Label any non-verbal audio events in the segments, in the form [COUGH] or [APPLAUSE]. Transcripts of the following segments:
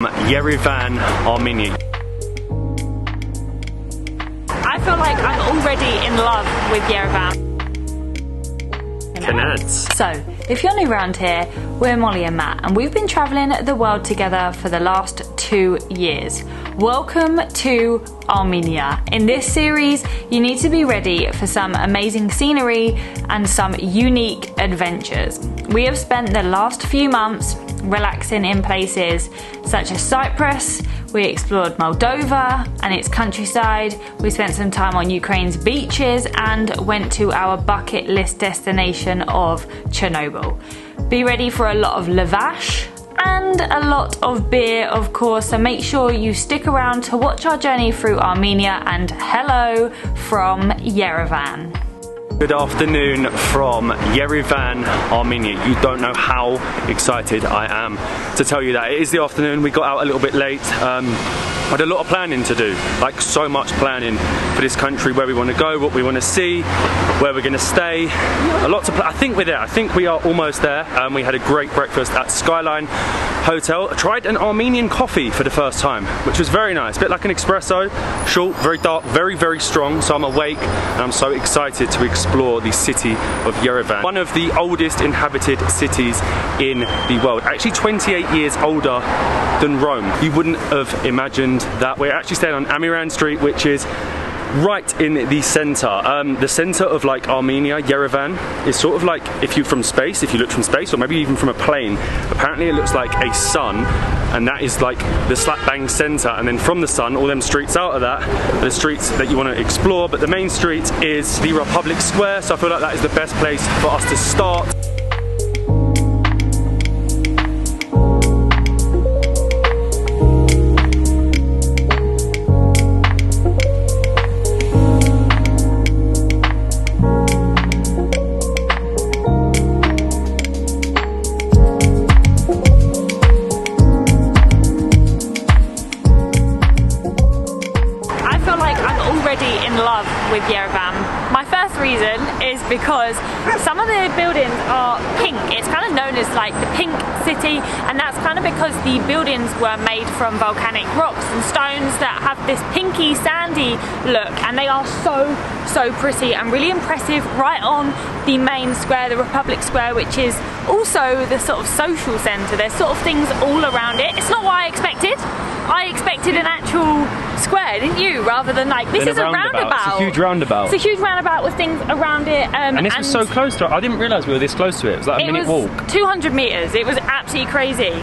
Yerevan, Armenia. I feel like I'm already in love with Yerevan. Canets. So, if you're new around here, we're Molly and Matt, and we've been travelling the world together for the last two years. Welcome to Armenia. In this series, you need to be ready for some amazing scenery and some unique adventures. We have spent the last few months relaxing in places such as Cyprus. We explored Moldova and its countryside. We spent some time on Ukraine's beaches and went to our bucket list destination of Chernobyl. Be ready for a lot of lavash and a lot of beer, of course. So make sure you stick around to watch our journey through Armenia and hello from Yerevan. Good afternoon from Yerevan, Armenia. You don't know how excited I am to tell you that. It is the afternoon, we got out a little bit late. Um, I had a lot of planning to do, like so much planning for this country, where we want to go, what we want to see, where we're going to stay. A lot to plan. I think we're there. I think we are almost there. Um, we had a great breakfast at Skyline Hotel. Tried an Armenian coffee for the first time, which was very nice. A bit like an espresso, short, very dark, very, very strong. So I'm awake and I'm so excited to explore the city of Yerevan. One of the oldest inhabited cities in the world. Actually 28 years older than Rome. You wouldn't have imagined that. We're actually staying on Amiran Street, which is right in the center. Um, the center of like Armenia, Yerevan, is sort of like if you from space, if you look from space, or maybe even from a plane. Apparently, it looks like a sun, and that is like the slap bang center. And then from the sun, all them streets out of that, the streets that you want to explore. But the main street is the Republic Square, so I feel like that is the best place for us to start. Because some of the buildings are pink. It's kind of known as like the pink city, and that's kind of because the buildings were made from volcanic rocks and stones that have this pinky, sandy look, and they are so, so pretty and really impressive right on the main square, the Republic Square, which is also the sort of social centre. There's sort of things all around it. It's not what I expected. I expected an actual square, didn't you? Rather than like this Then is a roundabout. It's a huge roundabout. It's a huge roundabout with things around it. Um, and this was so close to it. I didn't realise we were this close to it. It was like a minute was walk. 200 meters. It was absolutely crazy.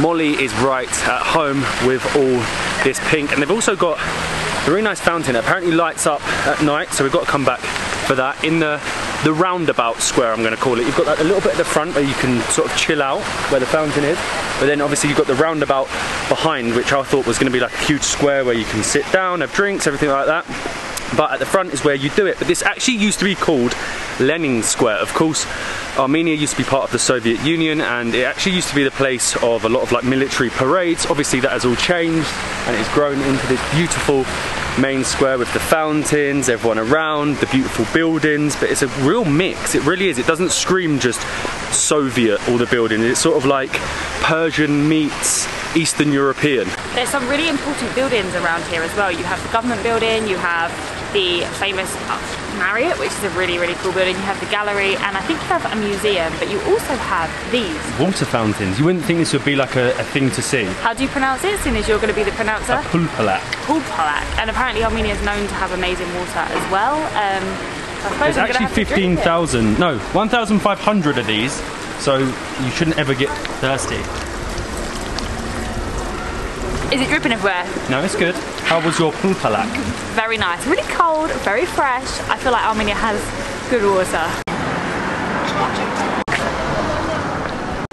Molly is right at home with all this pink, and they've also got a very nice fountain. It apparently lights up at night, so we've got to come back for that. In the the roundabout square, I'm going to call it. You've got like, a little bit at the front where you can sort of chill out, where the fountain is. But then obviously you've got the roundabout behind, which I thought was going to be like a huge square where you can sit down, have drinks, everything like that. But at the front is where you do it. But this actually used to be called Lenin Square. Of course, Armenia used to be part of the Soviet Union and it actually used to be the place of a lot of like military parades. Obviously that has all changed and it's grown into this beautiful main square with the fountains, everyone around, the beautiful buildings, but it's a real mix. It really is. It doesn't scream just Soviet, all the buildings. It's sort of like Persian meets Eastern European. There's some really important buildings around here as well. You have the government building, you have the famous Marriott, which is a really, really cool building. You have the gallery, and I think you have a museum, but you also have these. Water fountains. You wouldn't think this would be like a, a thing to see. How do you pronounce it, seeing as you're going to be the pronouncer? Pulpalak. Pulpalak. And apparently Armenia is known to have amazing water as well. Um, There's I'm actually have to drink it. 15,000, no, 1,500 of these, so you shouldn't ever get thirsty. Is it dripping everywhere? No, it's good. How was your pulpalak? Very nice. Really cold, very fresh. I feel like Armenia has good water.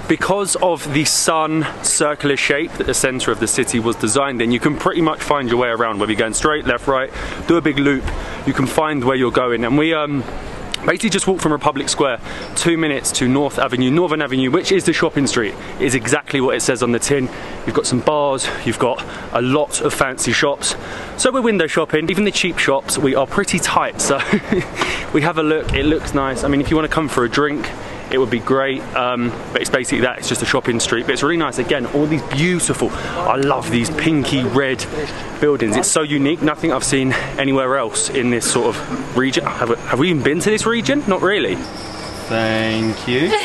Because of the sun circular shape that the centre of the city was designed in, you can pretty much find your way around, whether you're going straight, left, right, do a big loop, you can find where you're going. And we um, basically just walked from Republic Square two minutes to North Avenue, Northern Avenue, which is the shopping street. Is exactly what it says on the tin. You've got some bars, you've got a lot of fancy shops. So we're window shopping, even the cheap shops, we are pretty tight. So [LAUGHS] we have a look, it looks nice. I mean, if you want to come for a drink, it would be great. Um, but it's basically that. It's just a shopping street. But it's really nice. Again, all these beautiful. I love these pinky red buildings. It's so unique. Nothing I've seen anywhere else in this sort of region. Have, have we even been to this region? Not really. Thank you. [LAUGHS]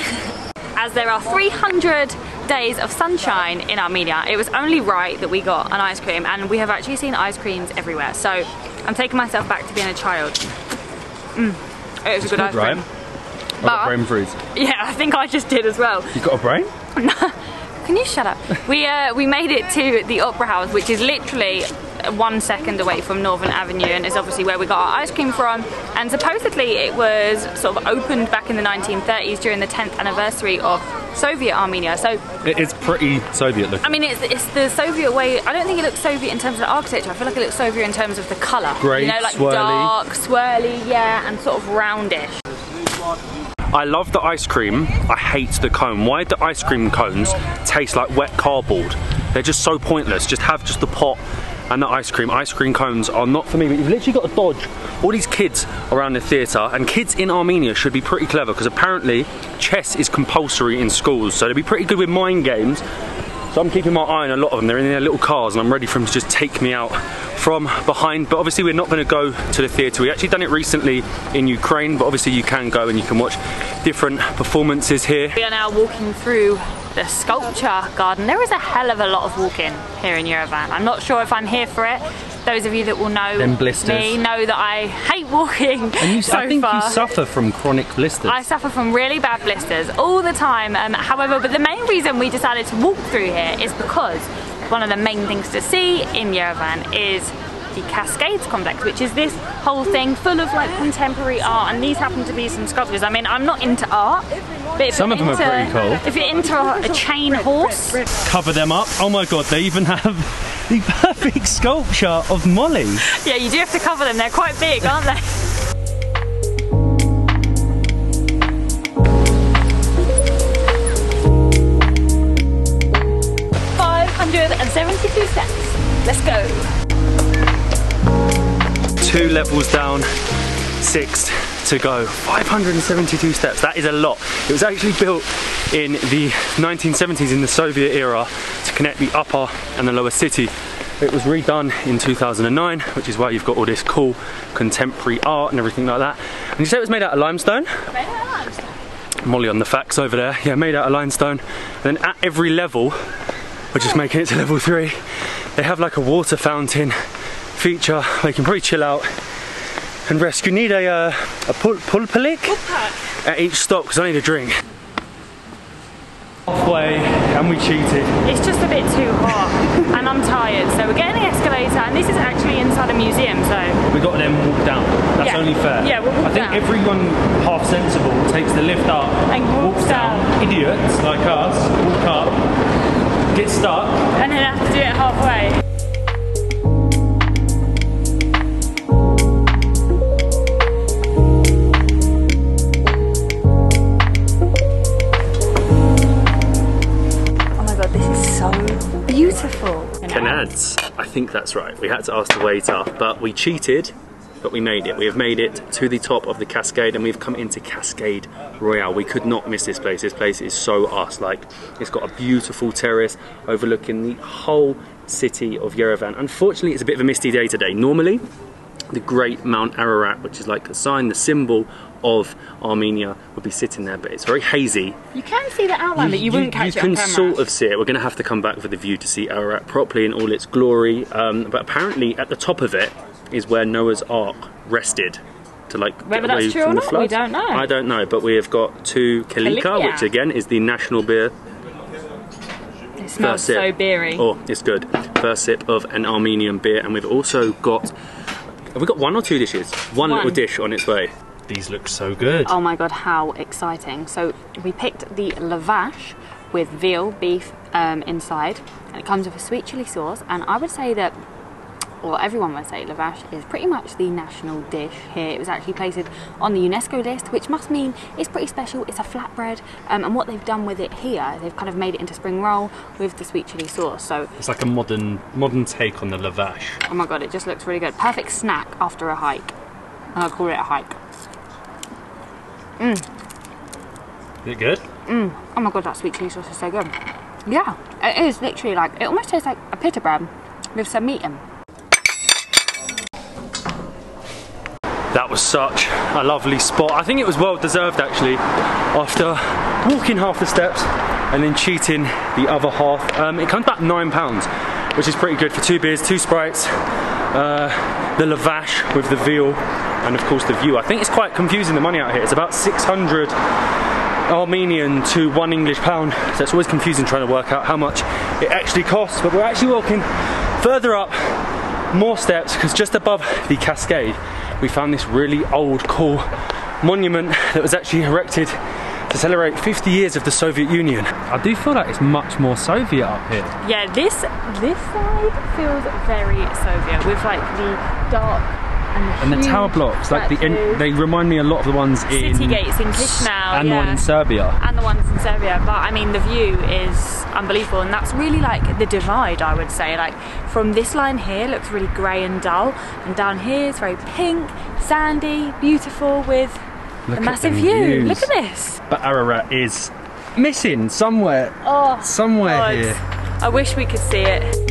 As there are 300 days of sunshine in Armenia, it was only right that we got an ice cream, and we have actually seen ice creams everywhere. So I'm taking myself back to being a child. Mm. It was a good, ice right? I've But- brain freeze. Yeah, I think I just did as well. You got a brain? [LAUGHS] Can you shut up? we uh, we made it to the Opera House, which is literally one second away from Northern Avenue, and is obviously where we got our ice cream from. And supposedly it was sort of opened back in the 1930s during the 10th anniversary of Soviet Armenia. So It is pretty Soviet looking. I mean, it's, it's the Soviet way. I don't think it looks Soviet in terms of the architecture. I feel like it looks Soviet in terms of the colour. Grey, you know, like swirly. dark, swirly, yeah, and sort of roundish. I love the ice cream. I hate the cone. Why do ice cream cones taste like wet cardboard? They're just so pointless. Just have just the pot and the ice cream. Ice cream cones are not for me, but you've literally got to dodge all these kids around the theatre. And kids in Armenia should be pretty clever because apparently chess is compulsory in schools. So they'd be pretty good with mind games. So I'm keeping my eye on a lot of them. They're in their little cars and I'm ready for them to just take me out from behind. But obviously we're not going to go to the theatre. We actually done it recently in Ukraine, but obviously you can go and you can watch different performances here. We are now walking through the sculpture garden. There is a hell of a lot of walking here in Yerevan. I'm not sure if I'm here for it. Those of you that will know Them blisters. me know that I hate walking so I think far. you suffer from chronic blisters. I suffer from really bad blisters all the time. Um, however, but the main reason we decided to walk through here is because one of the main things to see in Yerevan is the Cascades complex, which is this whole thing full of like contemporary art, and these happen to be some sculptures. I mean, I'm not into art, but if Some you're of them are into- pretty cool. If you're into a, a chain horse, Cover them up. Oh my god, they even have the [LAUGHS] perfect sculpture of Molly. yeah, you do have to cover them. They're quite big, aren't they? Seventy-two steps. Let's go. Two levels down, six to go. 572 steps, that is a lot. It was actually built in the 1970s in the Soviet era to connect the upper and the lower city. It was redone in 2009, which is why you've got all this cool contemporary art and everything like that. And you say it was made out of limestone? Molly on the facts over there. Yeah, made out of limestone. And then at every level, we're just making it to level three, they have like a water fountain feature where you can probably chill out and rest. You need a, uh, a pul- pulpalik at each stop because I need a drink. Halfway, and we cheated. It's just a bit too hot, [LAUGHS] and I'm tired. So we're getting the escalator, and this is actually inside a museum. So We got to then walk down. That's Yeah. only fair. Yeah, we'll walk I think down. everyone half sensible takes the lift up And walks down. Idiots like us walk up, get stuck, and then have to do it halfway. Oh my god, this is so beautiful. Canads. I think that's right. We had to ask the waiter, but we cheated, but we made it. We have made it to the top of the Cascade and we've come into Cascade Royale. We could not miss this place. This place is so us. Like, it's got a beautiful terrace overlooking the whole city of Yerevan. Unfortunately, it's a bit of a misty day today. Normally, the great Mount Ararat, which is like the sign, the symbol of Armenia, would be sitting there, but it's very hazy You can see the outline, but you, wouldn't catch you it on can sort of see it. We're going to have to come back for the view to see Ararat properly in all its glory. Um, but apparently, at the top of it is where Noah's Ark rested to like Whether get away that's true or the not, we floods. don't know. I don't know, but we have got two Kalika, Kalika. which again is the national beer. It smells First sip. so beery. Oh, it's good. First sip of an Armenian beer, and we've also got. Have we got one or two dishes? One, One. little dish on its way. These look so good. Oh my god, how exciting. So we picked the lavash with veal, beef um, inside, and it comes with a sweet chili sauce. And I would say that, well, everyone would say lavash is pretty much the national dish here. It was actually placed on the UNESCO list, which must mean it's pretty special. It's a flatbread, um, and what they've done with it here, they've kind of made it into spring roll with the sweet chili sauce. So, It's like a modern modern take on the lavash. oh my god, it just looks really good. Perfect snack after a hike. I'll call it a hike. Is it good? Oh my god, that sweet chili sauce is so good. Yeah, it is literally like, it almost tastes like a pita bread with some meat in. That was such a lovely spot. I think it was well deserved actually after walking half the steps and then cheating the other half. Um, it comes back nine pounds, which is pretty good for two beers, two sprites, uh, the lavash with the veal, and of course the view. I think it's quite confusing the money out here. It's about 600 Armenian to one English pound, so it's always confusing trying to work out how much it actually costs. But we're actually walking further up more steps because just above the cascade we found this really old cool monument that was actually erected to celebrate 50 years of the Soviet Union. I do feel like it's much more Soviet up here. Yeah, this this side feels very Soviet with like the dark and the, And the tower blocks, like the in, they remind me a lot of the ones in city gates in Chisinau, and the one in Serbia. and the ones in Serbia. But I mean, the view is unbelievable, and that's really like the divide. I would say, like from this line here looks really grey and dull, and down here it's very pink, sandy, beautiful with Look a massive view. views. Look at this. But Ararat is missing somewhere, Oh, somewhere God. here. I wish we could see it.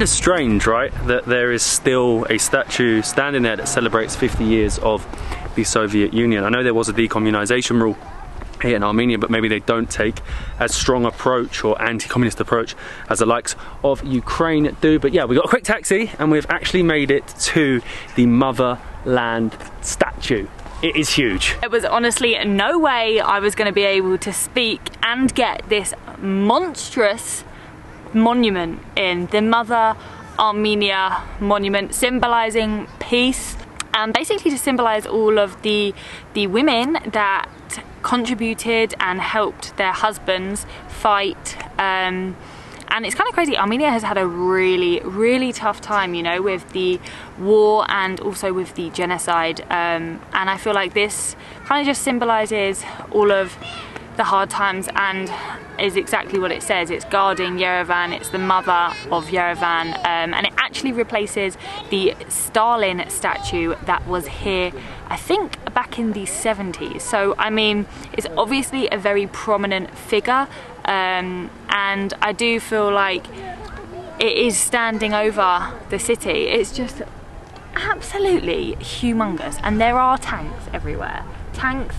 Kind of strange, right? That there is still a statue standing there that celebrates 50 years of the Soviet Union. I know there was a decommunization rule here in Armenia, but maybe they don't take as strong approach or anti-communist approach as the likes of Ukraine do. But yeah, we got a quick taxi and we've actually made it to the motherland statue. It is huge. There was honestly no way I was going to be able to speak and get this monstrous monument in the Mother Armenia monument symbolizing peace and basically to symbolize all of the the women that contributed and helped their husbands fight um, and it's kind of crazy. Armenia has had a really, really tough time, you know, with the war and also with the genocide. Um, and I feel like this kind of just symbolizes all of the hard times and is exactly what it says. It's guarding Yerevan, it's the mother of Yerevan, um, and it actually replaces the Stalin statue that was here, I think, back in the 70s. So, I mean, it's obviously a very prominent figure, um, and I do feel like it is standing over the city. It's just absolutely humongous, and there are tanks everywhere tanks,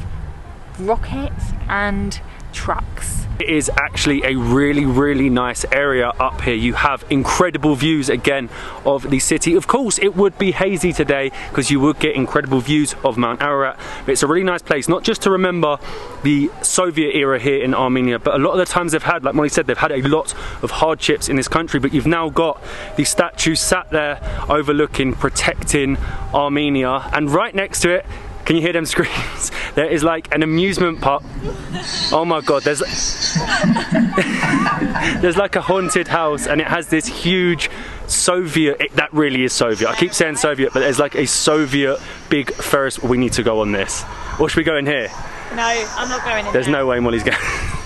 rockets, and trucks. It is actually a really, really nice area up here. You have incredible views again of the city. Of course, it would be hazy today because you would get incredible views of Mount Ararat. But it's a really nice place, not just to remember the Soviet era here in Armenia, but a lot of the times they've had, like Molly said, they've had a lot of hardships in this country. But you've now got the statue sat there overlooking, protecting Armenia, and right next to it. Can you hear them screams? [LAUGHS] There is like an amusement park. Oh my god, there's [LAUGHS] there's like a haunted house and it has this huge Soviet, it, that really is Soviet. I keep saying Soviet, but there's like a Soviet big Ferris. We need to go on this. Or should we go in here? No, I'm not going in There's there. no way Molly's going. [LAUGHS]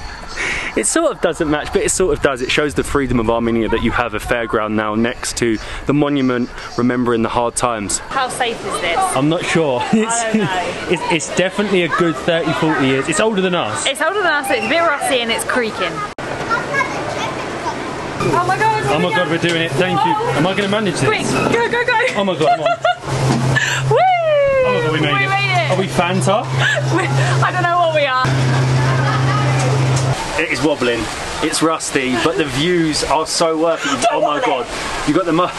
It sort of doesn't match, but it sort of does. It shows the freedom of Armenia that you have a fairground now next to the monument remembering the hard times. How safe is this? I'm not sure. It's, don't know. [LAUGHS] it's, it's definitely a good 30, 40 years. It's older than us. It's older than us, it's a bit rusty and it's creaking. Oh my god! Oh my god, we're doing it. Thank you. Oh. Am I going to manage this? Quick, go, go, go! Oh my god. [LAUGHS] Woo! Oh my god, we made we it. Made it. Are we Fanta? [LAUGHS] I don't know what we are. It is wobbling. It's rusty, but the views are so worth it. Oh my god. You've got the Mo-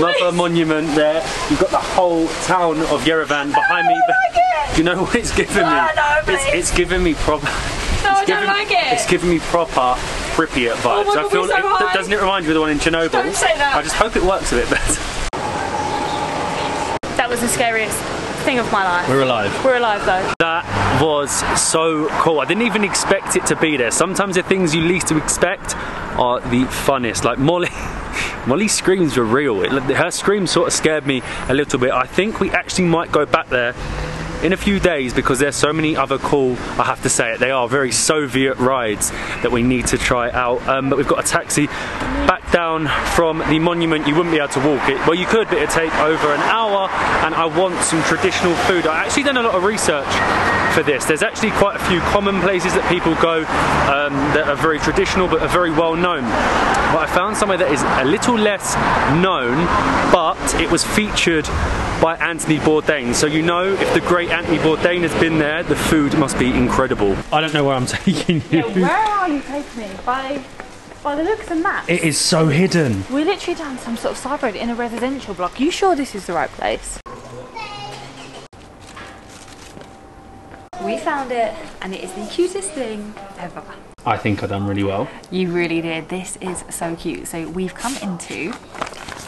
Mother Monument there. You've got the whole town of Yerevan behind me. like it. You know what it's giving me? No, it's, please. it's giving me proper. No, I don't giving, like it. It's giving me proper Pripyat vibes. Oh my I feel so it- doesn't it remind you of the one in Chernobyl? Don't say that. I just hope it works a bit better. That was the scariest thing of my life. We're alive. We're alive though. That was so cool. I didn't even expect it to be there. Sometimes the things you least expect are the funnest. Like Molly, [LAUGHS] Molly's screams were real. It, her screams sort of scared me a little bit. I think we actually might go back there in a few days because there's so many other cool, I have to say it, they are very Soviet rides that we need to try out. Um, but we've got a taxi back down from the monument. You wouldn't be able to walk it. Well, you could, but it'd take over an hour. And I want some traditional food. I actually done a lot of research for this. There's actually quite a few common places that people go um, that are very traditional but are very well known. But I found somewhere that is a little less known, but it was featured by Anthony Bourdain. So you know if the great Anthony Bourdain has been there, the food must be incredible. I don't know where I'm [LAUGHS] taking you. Yeah, where are you taking me? By, by the looks of the map. It is so hidden. We're literally down some sort of side road in a residential block. You sure this is the right place? We found it and it is the cutest thing ever. I think I've done really well. You really did. This is so cute. So we've come into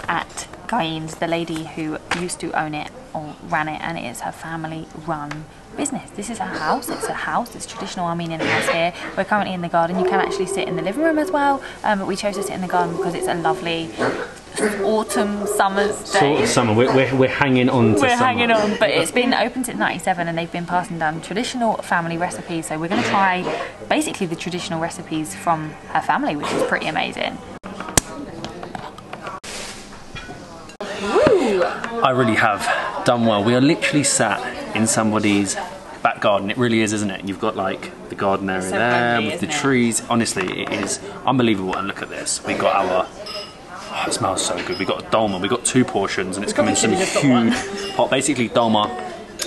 at Gaines, the lady who used to own it or ran it, and it is her family run business. This is her house. It's a house. It's a traditional Armenian house here. We're currently in the garden. You can actually sit in the living room as well, um, but we chose to sit in the garden because it's a lovely autumn summer's day. Sort of summer. We're, we're, we're hanging on to We're summer. hanging on, but it's been open since '97, and they've been passing down traditional family recipes. So we're going to try basically the traditional recipes from her family, which is pretty amazing. I really have done well. We are literally sat in somebody's back garden. It really is, isn't it? You've got like the garden area so there with the it? trees. Honestly, it is unbelievable. And look at this. We've got our. Oh, it smells so good. We've got a dolma. We've got two portions, and it's coming in some huge pot. Basically, dolma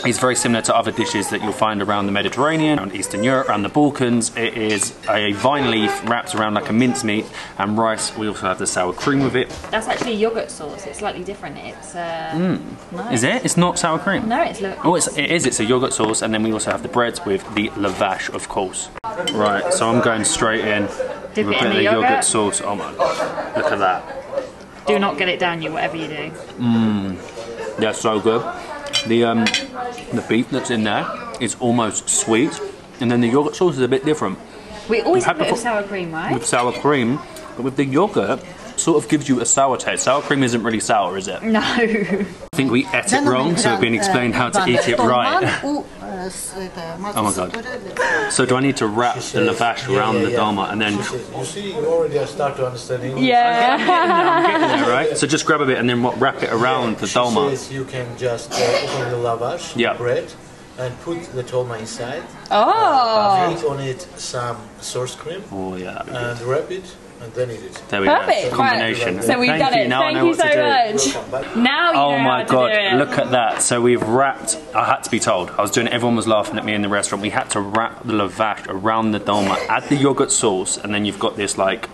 is very similar to other dishes that you'll find around the Mediterranean, around Eastern Europe, around the Balkans. It is a vine leaf wrapped around like a mincemeat, and rice. We also have the sour cream with it. That's actually yogurt sauce. It's slightly different. It's uh, nice. Is it? It's not sour cream. No, it's look. Oh, it's, it is. It's a yogurt sauce, and then we also have the breads with the lavash, of course. Right, so I'm going straight in Dip with a bit the of yogurt. sauce. Oh my god, look at that. Do not get it down you, whatever you do. They're so good. The um, the beef that's in there is almost sweet, and then the yogurt sauce is a bit different We always had have a bit of sour cream, right? with sour cream, but with the yogurt, sort of gives you a sour taste. Sour cream isn't really sour, is it? No. I think we ate it wrong, so we've been explained how to eat it right. Oh Oh my god. So do I need to wrap the lavash around the dolma and then You see, you already start to understand English. yeah. Yeah, right? So just grab a bit and then what, wrap it around the She says you can just uh, open the lavash, Yeah. bread, and put the dolma inside. Oh. Uh, put on it some source cream Oh yeah, that'd good. and wrap it, and then eat it. There we Perfect. go. Combination. Right. So we've Thank done you. it. Now I Thank know you what so to do. much. Now you Oh know my how to god, do it. look at that. So we've wrapped, I had to be told, I was doing it, everyone was laughing at me in the restaurant. We had to wrap the lavash around the dolma, add the yogurt sauce, and then you've got this like,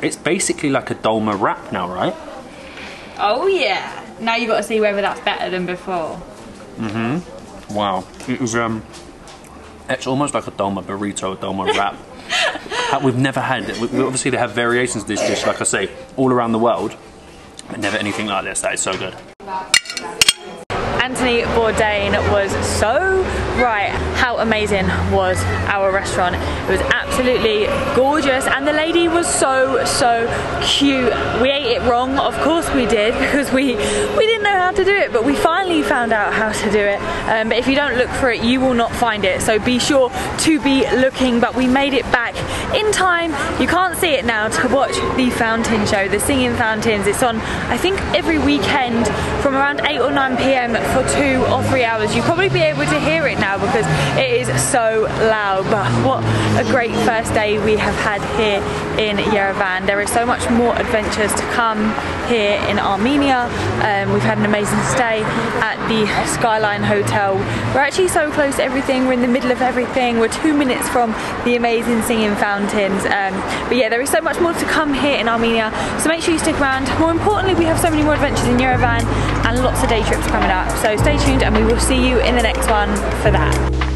it's basically like a dolma wrap now, right? Oh yeah. Now you've got to see whether that's better than before. Mm-hmm. Wow. It was, um, it's almost like a dolma burrito, a dolma wrap. [LAUGHS] We've never had, we- we- obviously they have variations of this dish, like I say, all around the world, but never anything like this. That is so good. Anthony Bourdain was so right. How amazing was our restaurant? It was absolutely gorgeous, and the lady was so so cute. We ate it wrong, of course we did, [LAUGHS] because we we didn't know how to do it, but we finally found out how to do it. Um, but if you don't look for it, you will not find it. So be sure to be looking. But we made it back in time. You can't see it now to watch the fountain show, the singing fountains. It's on, I think, every weekend from around 8 or 9 pm for two or three hours. You'll probably be able to hear it now because it is so loud. But what a great first day we have had here in Yerevan. There is so much more adventures to come here in Armenia. Um, we've had an amazing stay at the Skyline Hotel. We're actually so close to everything. We're in the middle of everything. We're two minutes from the amazing singing fountains. Um, but yeah, there is so much more to come here in Armenia. So make sure you stick around. More importantly, we have so many more adventures in Yerevan and lots of day trips coming up. So stay tuned and we will see you in the next one for that.